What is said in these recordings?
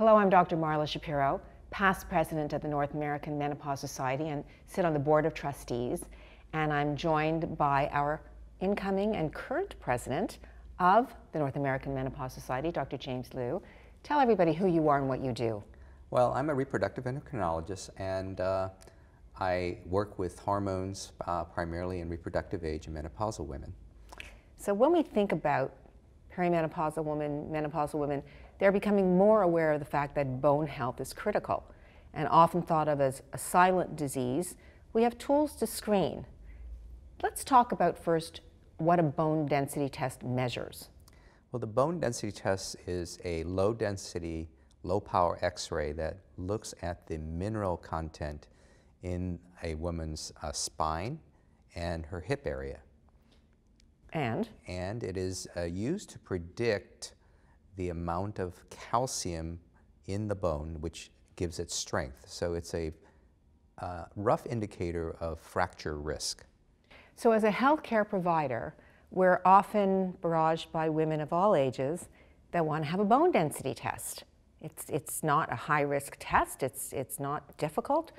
Hello, I'm Dr. Marla Shapiro, past president of the North American Menopause Society and sit on the board of trustees. And I'm joined by our incoming and current president of the North American Menopause Society, Dr. James Liu. Tell everybody who you are and what you do. Well, I'm a reproductive endocrinologist and uh, I work with hormones uh, primarily in reproductive age and menopausal women. So when we think about perimenopausal women, menopausal women, they're becoming more aware of the fact that bone health is critical and often thought of as a silent disease. We have tools to screen. Let's talk about first what a bone density test measures. Well, the bone density test is a low density, low power x-ray that looks at the mineral content in a woman's uh, spine and her hip area. And? And it is uh, used to predict the amount of calcium in the bone, which gives it strength. So it's a uh, rough indicator of fracture risk. So as a healthcare provider, we're often barraged by women of all ages that want to have a bone density test. It's, it's not a high risk test, it's, it's not difficult.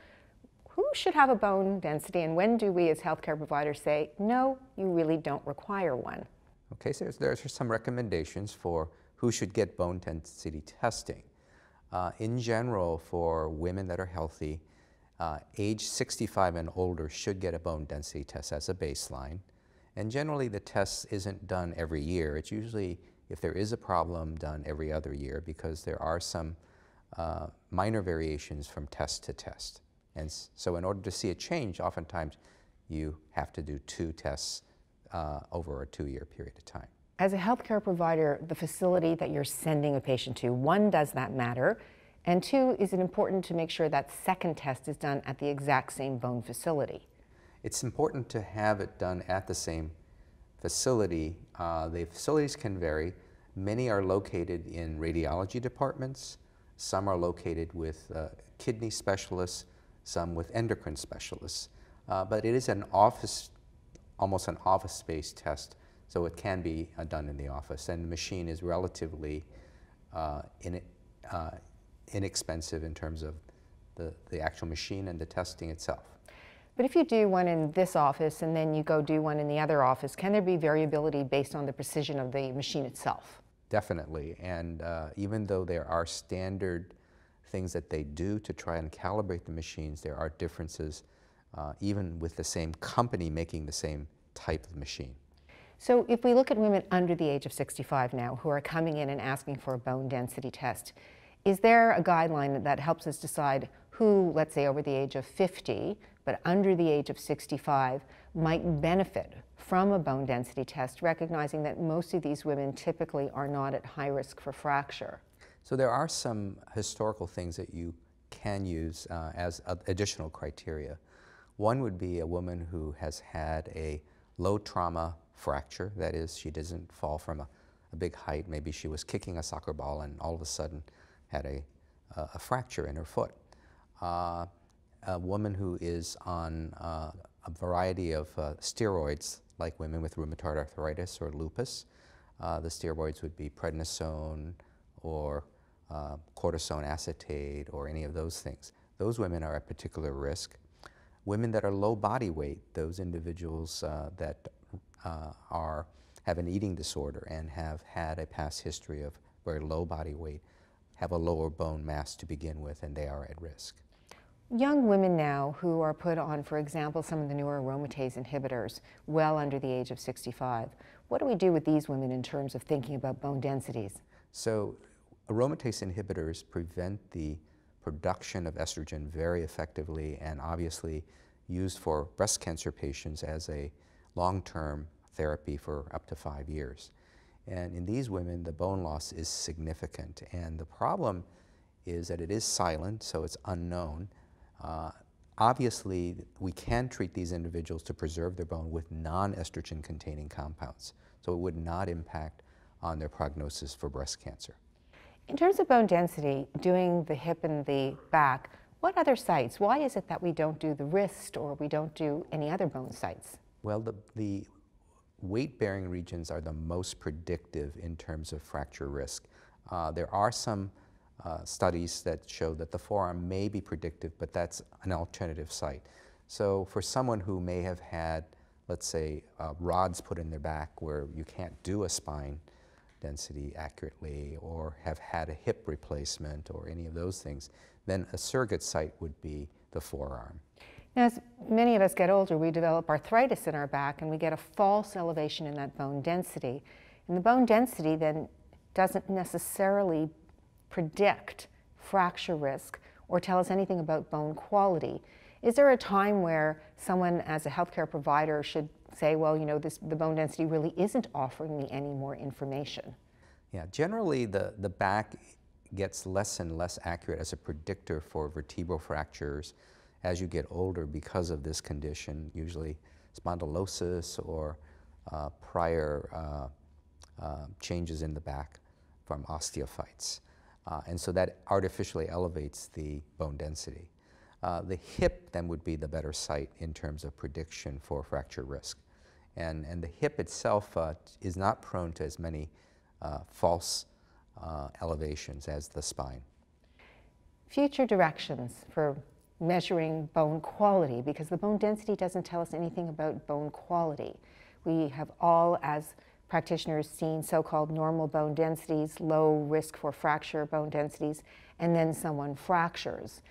Who should have a bone density and when do we as healthcare providers say, no, you really don't require one? Okay, so there's, there's some recommendations for who should get bone density testing. Uh, in general, for women that are healthy, uh, age 65 and older should get a bone density test as a baseline. And generally the test isn't done every year. It's usually, if there is a problem, done every other year because there are some uh, minor variations from test to test. And so in order to see a change, oftentimes you have to do two tests uh, over a two-year period of time. As a healthcare provider, the facility that you're sending a patient to, one, does that matter? And two, is it important to make sure that second test is done at the exact same bone facility? It's important to have it done at the same facility. Uh, the facilities can vary. Many are located in radiology departments. Some are located with uh, kidney specialists, some with endocrine specialists. Uh, but it is an office, almost an office-based test, so it can be uh, done in the office. And the machine is relatively uh, in, uh, inexpensive in terms of the, the actual machine and the testing itself. But if you do one in this office and then you go do one in the other office, can there be variability based on the precision of the machine itself? Definitely, and uh, even though there are standard things that they do to try and calibrate the machines, there are differences uh, even with the same company making the same type of machine. So if we look at women under the age of 65 now who are coming in and asking for a bone density test, is there a guideline that helps us decide who, let's say over the age of 50, but under the age of 65, might benefit from a bone density test, recognizing that most of these women typically are not at high risk for fracture? So there are some historical things that you can use uh, as additional criteria. One would be a woman who has had a low trauma fracture, that is, she doesn't fall from a, a big height. Maybe she was kicking a soccer ball and all of a sudden had a, a fracture in her foot. Uh, a woman who is on uh, a variety of uh, steroids, like women with rheumatoid arthritis or lupus. Uh, the steroids would be prednisone or uh, cortisone acetate or any of those things. Those women are at particular risk. Women that are low body weight, those individuals uh, are, have an eating disorder and have had a past history of very low body weight, have a lower bone mass to begin with, and they are at risk. Young women now who are put on, for example, some of the newer aromatase inhibitors well under the age of 65, what do we do with these women in terms of thinking about bone densities? So aromatase inhibitors prevent the production of estrogen very effectively and obviously used for breast cancer patients as a long-term therapy for up to five years. And in these women, the bone loss is significant. And the problem is that it is silent, so it's unknown. Uh, obviously, we can treat these individuals to preserve their bone with non-estrogen containing compounds. So it would not impact on their prognosis for breast cancer. In terms of bone density, doing the hip and the back, what other sites? Why is it that we don't do the wrist or we don't do any other bone sites? Well, the, the weight-bearing regions are the most predictive in terms of fracture risk. Uh, there are some uh, studies that show that the forearm may be predictive, but that's an alternative site. So for someone who may have had, let's say, uh, rods put in their back where you can't do a spine density accurately, or have had a hip replacement, or any of those things, then a surrogate site would be the forearm. As many of us get older, we develop arthritis in our back and we get a false elevation in that bone density. And the bone density then doesn't necessarily predict fracture risk or tell us anything about bone quality. Is there a time where someone as a healthcare provider should say, well, you know, this, the bone density really isn't offering me any more information? Yeah, generally the, the back gets less and less accurate as a predictor for vertebral fractures as you get older because of this condition, usually spondylosis or uh, prior uh, uh, changes in the back from osteophytes. Uh, and so that artificially elevates the bone density. Uh, the hip then would be the better site in terms of prediction for fracture risk. And, and the hip itself is not prone to as many false elevations as the spine. Future directions for measuring bone quality because the bone density doesn't tell us anything about bone quality. We have all, as practitioners, seen so-called normal bone densities, low risk for fracture bone densities, and then someone fractures.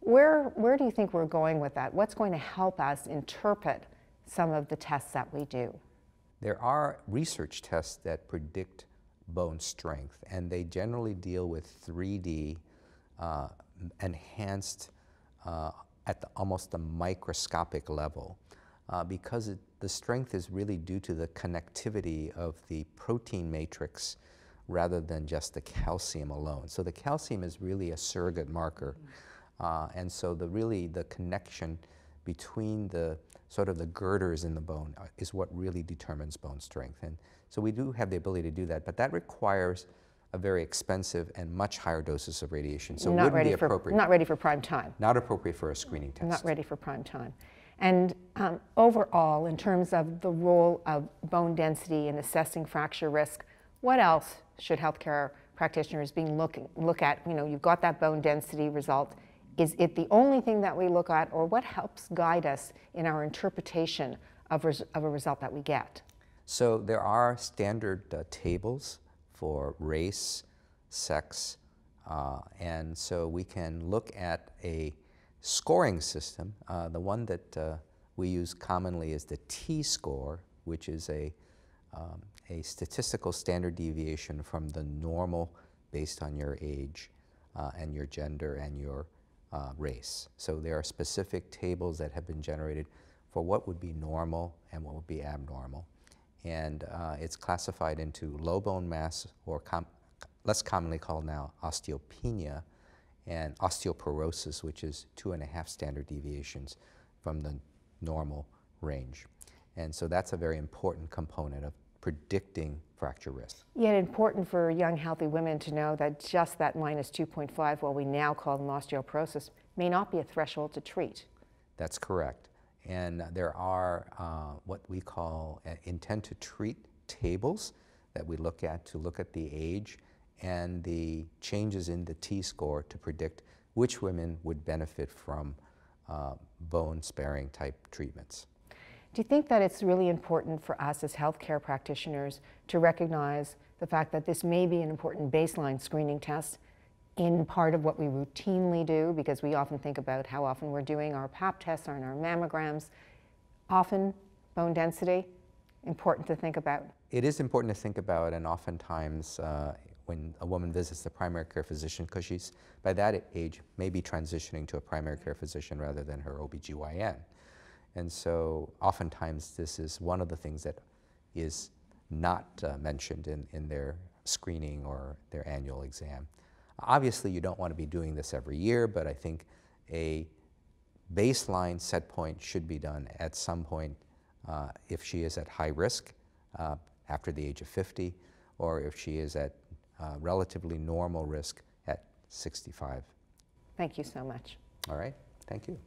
Where, where do you think we're going with that? What's going to help us interpret some of the tests that we do? There are research tests that predict bone strength, and they generally deal with 3D uh, enhanced uh, at the, almost the microscopic level uh, because it, the strength is really due to the connectivity of the protein matrix rather than just the calcium alone. So the calcium is really a surrogate marker. Uh, and so the really the connection between the sort of the girders in the bone uh, is what really determines bone strength. And so we do have the ability to do that, but that requires a very expensive and much higher doses of radiation. So not wouldn't ready be for, appropriate. Not ready for prime time. Not appropriate for a screening test. Not ready for prime time. And um, overall, in terms of the role of bone density in assessing fracture risk, what else should healthcare practitioners be looking look at? You know, you've got that bone density result. Is it the only thing that we look at, or what helps guide us in our interpretation of, res- of a result that we get? So there are standard uh, tables for race, sex, uh, and so we can look at a scoring system. Uh, the one that uh, we use commonly is the T-score, which is a, um, a statistical standard deviation from the normal based on your age uh, and your gender and your uh, race. So there are specific tables that have been generated for what would be normal and what would be abnormal and uh, it's classified into low bone mass, or com less commonly called now osteopenia, and osteoporosis, which is two and a half standard deviations from the normal range. And so that's a very important component of predicting fracture risk. Yet important for young, healthy women to know that just that minus 2.5, what we now call an osteoporosis, may not be a threshold to treat. That's correct. And there are uh, what we call uh, intent to treat tables that we look at to look at the age and the changes in the T-score to predict which women would benefit from uh, bone sparing type treatments. Do you think that it's really important for us as healthcare practitioners to recognize the fact that this may be an important baseline screening test in part of what we routinely do because we often think about how often we're doing our pap tests and our mammograms. Often bone density, important to think about. It is important to think about and oftentimes uh, when a woman visits the primary care physician because she's by that age maybe transitioning to a primary care physician rather than her OBGYN. And so oftentimes this is one of the things that is not uh, mentioned in, in their screening or their annual exam. Obviously, you don't want to be doing this every year, but I think a baseline set point should be done at some point uh, if she is at high risk uh, after the age of 50, or if she is at uh, relatively normal risk at 65. Thank you so much. All right, thank you.